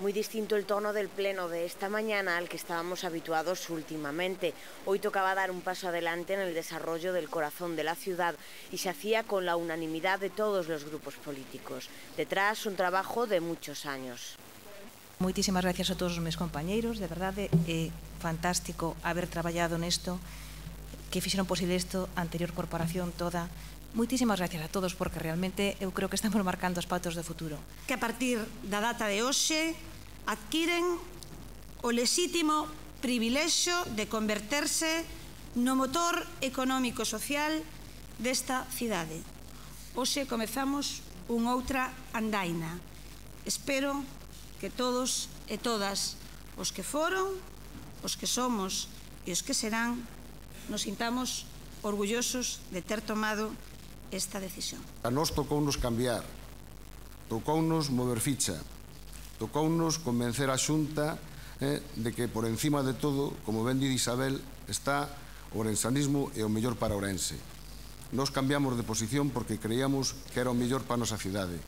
Muy distinto el tono del pleno de esta mañana al que estábamos habituados últimamente. Hoy tocaba dar un paso adelante en el desarrollo del corazón de la ciudad y se hacía con la unanimidad de todos los grupos políticos. Detrás un trabajo de muchos años. Moitísimas gracias a todos os meus compañeiros, de verdade é fantástico haber traballado nesto, que fixeron posible isto a anterior corporación toda. Moitísimas gracias a todos porque realmente eu creo que estamos marcando os patos do futuro. Que a partir da data de hoxe adquiren o lexítimo privilexio de converterse no motor económico social desta cidade. Hoxe comezamos unha outra andaina. Espero que todos e todas os que foron, os que somos e os que serán nos sintamos orgullosos de ter tomado esta decisión. A nós tocounos cambiar, tocounos mover ficha, tocounos convencer a Xunta eh, de que por encima de todo, como ben di Isabel, está o orensanismo e o mellor para Orense. Nos cambiamos de posición porque creíamos que era o mellor para a nosa cidade,